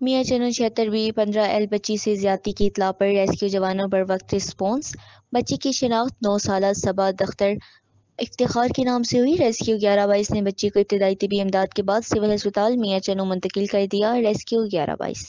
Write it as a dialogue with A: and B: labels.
A: मियाँ चनो छिहत्तर बी, पंद्रह एल बच्ची से ज़्यादा की इतला पर रेस्क्यू जवानों पर वक्त रिस्पॉन्स बच्ची की शिनाख्त, नौ साल सबा दख्तर इफ्तार के नाम से हुई। रेस्क्यू ग्यारह बाईस ने बच्ची को इब्तदाई तबी इमदाद के बाद सिविल अस्पताल मियाँ चनो मुंतकिल कर दिया। रेस्क्यू ग्यारह बाईस।